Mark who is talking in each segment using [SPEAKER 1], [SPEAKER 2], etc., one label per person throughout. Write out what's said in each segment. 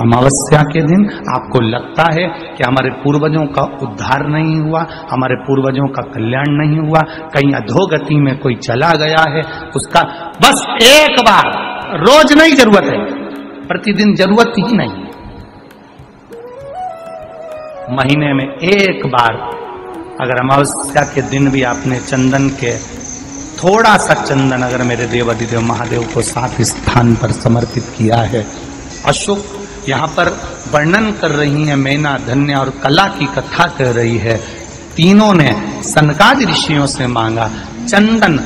[SPEAKER 1] अमावस्या के दिन आपको लगता है कि हमारे पूर्वजों का उद्धार नहीं हुआ, हमारे पूर्वजों का कल्याण नहीं हुआ, कहीं अधोगति में कोई चला गया है, उसका बस एक बार, रोज नहीं ज़रूरत है, प्रतिदिन ज़रूरत ही नहीं महीने में एक बार, अगर अमावस्या के दिन भी आपने चंदन के, थोड़ा सा चंदन अगर मेरे देवादिदेव महादेव को सात स्थान पर समर्पित किया है अशोक यहाँ पर वर्णन कर रही है मैना धन्य और कला की कथा कर रही है। तीनों ने सनकादि ऋषियों से मांगा, चंदन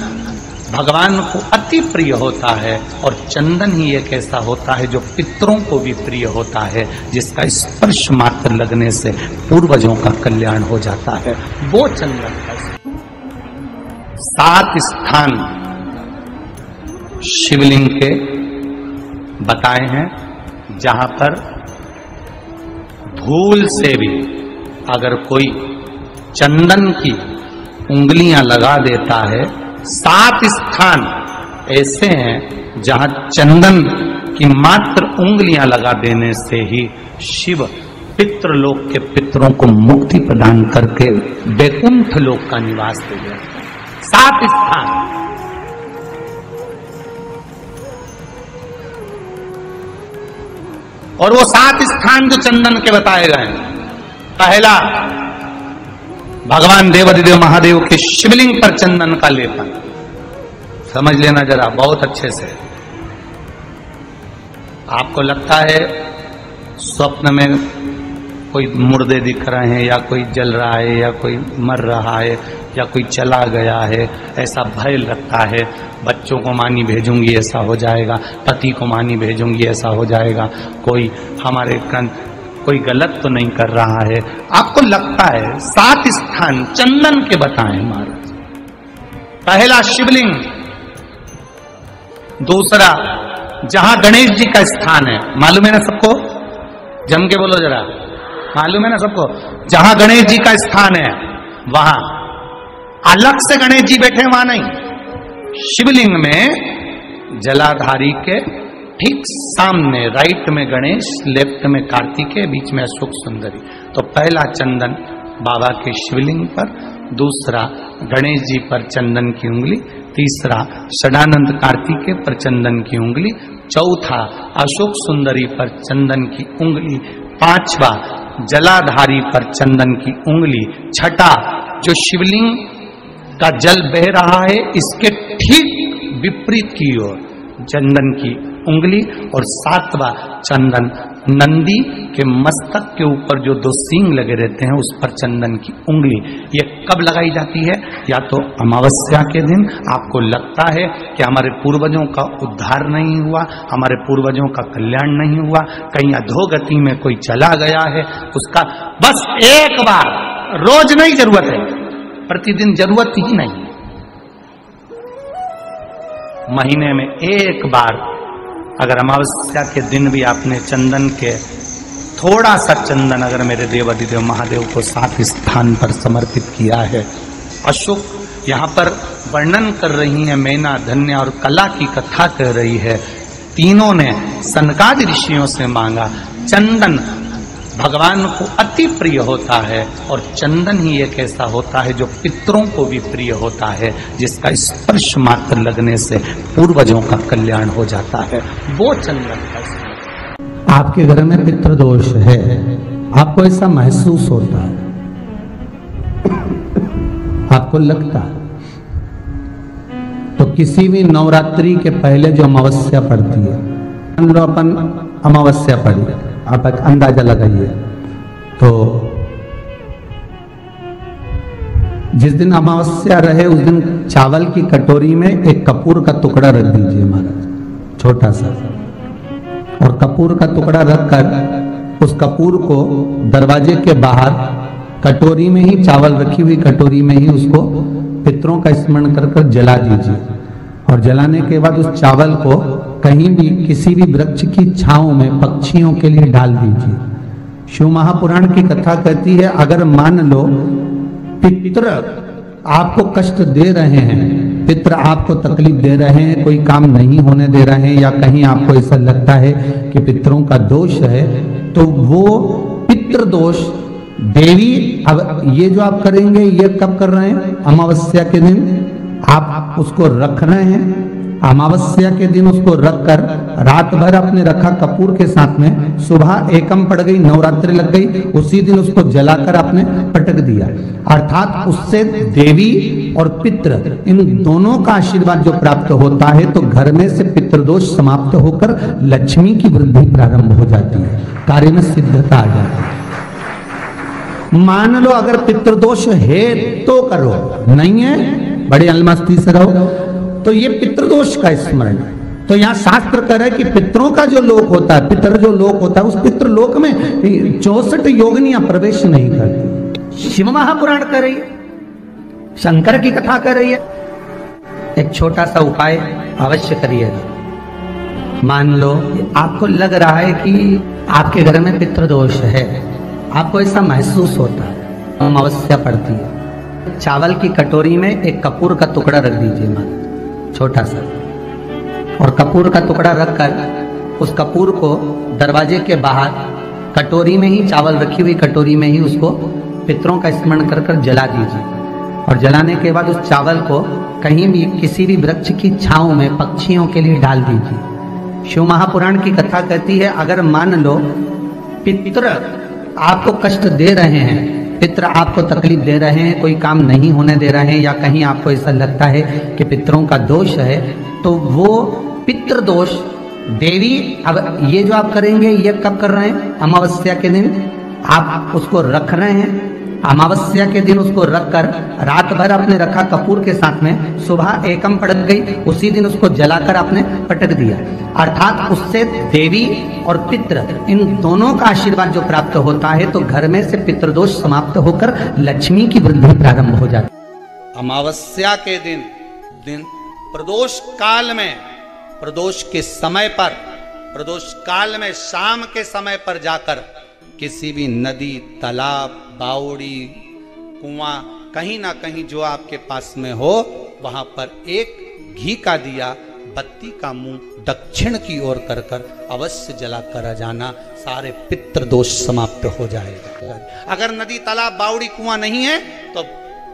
[SPEAKER 1] भगवान को अति प्रिय होता है और चंदन ही एक ऐसा होता है जो पितरों को भी प्रिय होता है, जिसका स्पर्श मात्र लगने से पूर्वजों का कल्याण हो जाता है। वो चंदन का सात स्थान शिवलिंग के बताए हैं। जहाँ पर भूल से भी अगर कोई चंदन की उंगलियाँ लगा देता है, सात स्थान ऐसे हैं जहाँ चंदन की मात्र उंगलियाँ लगा देने से ही शिव पितृलोक के पितरों को मुक्ति प्रदान करके वैकुंठ लोक का निवास दे देते सात स्थान। और वो सात स्थान जो चंदन के बताए गए पहला, भगवान देवादिदेव महादेव के शिवलिंग पर चंदन का लेपन। समझ लेना जरा, बहुत अच्छे से। आपको लगता है, स्वप्न में कोई मुर्दे दिख रहे हैं, या कोई जल रहा है, या कोई मर रहा है, या कोई चला गया है, ऐसा भय लगता है। बच्चों को मानी भेजूँगी, ऐसा हो जाएगा। पति को मानी भेजूँगी, ऐसा हो जाएगा। कोई हमारे कन, कोई गलत तो नहीं कर रहा है। आपको लगता है, सात स्थान चंदन के बताए महाराज। पहला शिवलिंग, दूसरा जहाँ गणेश जी का स्थान है। मालूम है ना सबको? जम के बोलो जरा। मालूम है ना सबको? जहाँ गणेश जी का स्थान है, वहाँ। अलग से गणेश जी बैठे वहाँ नहीं। शिवलिंग में जलाधारी के ठीक सामने राइट में गणेश लेफ़्ट में कार्तिकेय बीच में अशोक सुंदरी। तो पहला चंदन बाबा के शिवलिंग पर, दूसरा गणेश जी पर चंदन की उंगली, तीसरा सदानंद कार्तिकेय पर चंदन की उंगली, चौथा अशोक सुंदरी पर चंदन की उंगली, पांचवा जलाधारी पर चंदन की उंगली छठा जो शिवलिंग का जल बह रहा है, इसके ठीक विपरीत की ओर चंदन की उंगली और सातवा चंदन। नंदी के मस्तक के ऊपर जो दो सींग लगे रहते हैं, उस पर चंदन की उंगली। ये कब लगाई जाती है? या तो अमावस्या के दिन आपको लगता है कि हमारे पूर्वजों का उद्धार नहीं हुआ, हमारे पूर्वजों का कल्याण नहीं हुआ, कहीं अधोगति में कोई चला गया है, उसका बस एक बार, रोज नहीं ज़रूरत है। प्रतिदिन ज़रूरत ही नहीं। महीने में एक बार अगर अमावस्या के दिन भी आपने चंदन के थोड़ा सा चंदन अगर मेरे देवादिदेव महादेव को सात स्थान पर समर्पित किया है। अशोक यहाँ पर वर्णन कर रही है, मैना, धन्य और कला की कथा कह रही है। तीनों ने सनकाद ऋषियों से मांगा, चंदन भगवान को अति प्रिय होता है और चंदन ही एक ऐसा होता है जो पितरों को भी प्रिय होता है, जिसका स्पर्श मात्र लगने से पूर्वजों का कल्याण हो जाता है। वो चंदन का
[SPEAKER 2] आपके घर में पितृदोष है। आपको ऐसा महसूस होता है। आपको लगता है। तो किसी भी नवरात्रि के पहले जो अमावस्या पड़ती है अपन अमावस्या पड़ी। आप एक अंदाज़ा लगाइए। तो जिस दिन अमावस्या रहे, उस दिन चावल की कटोरी में एक कपूर का टुकड़ा रख दीजिए महाराज, छोटा सा। और कपूर का टुकड़ा रखकर उस कपूर को दरवाजे के बाहर, कटोरी में ही, चावल रखी हुई कटोरी में ही उसको पितरों का स्मरण कर जला दीजिए। और जलाने के बाद उस चावल को कहीं भी किसी भी वृक्ष की छांव में पक्षियों के लिए डाल दीजिए। शिव महापुराण की कथा कहती है, अगर मान लो पितर आपको कष्ट दे रहे हैं, पित्र आपको तकलीफ़ दे रहे हैं, कोई काम नहीं होने दे रहे हैं, या कहीं आपको ऐसा लगता है कि पितरों का दोष है तो वो पितृ दोष, देवी, अब ये जो आप करेंगे, ये कब कर रहे हैं? अमावस्या के दिन आप उसको रख रहे हैं अमावस्या के दिन उसको रख कर रात भर आपने रखा कपूर के साथ में सुबह एकम पड़ गई, नवरात्रि लग गई, उसी दिन उसको जलाकर आपने पटक दिया। अर्थात उससे देवी और पित्र इन दोनों का आशीर्वाद जो प्राप्त होता है तो घर में से पितृदोष समाप्त होकर लक्ष्मी की वृद्धि प्रारंभ हो जाती है। कार्य में सिद्धता आ जाती है। मान लो अगर पितृदोष है तो करो, नहीं है, बड़े अलमस्ती से रहो। तो ये पितृदोष का स्मरण तो यहाँ शास्त्र कह रहा कि पितरों का जो लोक होता है, पितर जो लोक होता है, उस पितृ लोक में चौसठ योगनियाँ प्रवेश नहीं करती। शिव महापुराण कर रही शंकर की कथा कर रही है। एक छोटा सा उपाय अवश्य करिएगा मान लो, आपको लग रहा है कि आपके घर में पितृदोष है। आपको ऐसा महसूस होता है, अमावस्या पड़ती है। चावल की कटोरी में एक कपूर का टुकड़ा रख दीजिए माता। छोटा सा। और कपूर का टुकड़ा रखकर उस कपूर को दरवाजे के बाहर, कटोरी में ही, चावल रखी हुई कटोरी में ही उसको पितरों का स्मरण कर कर जला दीजिए। और जलाने के बाद उस चावल को कहीं भी, किसी भी वृक्ष की छांव में, पक्षियों के लिए डाल दीजिए। शिव महापुराण की कथा कहती है, अगर मान लो पित्र आपको कष्ट दे रहे हैं पित्र आपको तकलीफ़ दे रहे हैं, कोई काम नहीं होने दे रहे हैं, या कहीं आपको ऐसा लगता है कि पितरों का दोष है तो वो पितृ दोष, देवी, अब ये जो आप करेंगे, ये कब कर रहे हैं? अमावस्या के दिन। आप उसको रख रहे हैं अमावस्या के दिन उसको रखकर रात भर आपने रखा कपूर के साथ में, सुबह एकम पड़ गई, उसी दिन उसको जलाकर आपने पटक दिया। अर्थात उससे देवी और पित्र इन दोनों का आशीर्वाद जो प्राप्त होता है तो घर में से पितृदोष समाप्त होकर लक्ष्मी की वृद्धि प्रारंभ हो जाती
[SPEAKER 1] अमावस्या के दिन दिन प्रदोष काल में, प्रदोष के समय पर, प्रदोष काल में शाम के समय पर जाकर किसी भी नदी, तालाब, बावड़ी, कुआँ, कहीं ना कहीं जो आपके पास में हो, वहाँ पर एक घी का दिया, बत्ती का मुँह दक्षिण की ओर कर कर अवश्य जला कर जाना, सारे पितृ दोष समाप्त हो जाएगा। अगर नदी, तालाब, बावड़ी, कुआँ नहीं है तो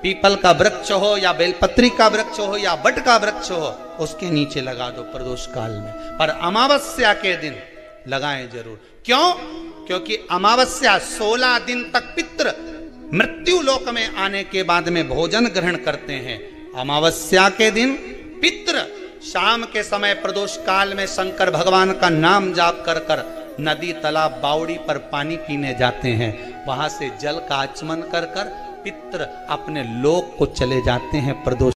[SPEAKER 1] पीपल का वृक्ष हो, या बेलपत्री का वृक्ष हो, या बट का वृक्ष हो, उसके नीचे लगा दो प्रदोष काल में। पर अमावस्या के दिन लगाएँ ज़रूर। क्यों? क्योंकि अमावस्या 16 दिन तक पित्र मृत्यु लोक में आने के बाद में भोजन ग्रहण करते हैं। अमावस्या के दिन पित्र शाम के समय प्रदोष काल में शंकर भगवान का नाम जाप कर कर नदी तालाब बावड़ी पर पानी पीने जाते हैं। वहाँ से जल का आचमन कर कर पित्र अपने लोक को चले जाते हैं प्रदोष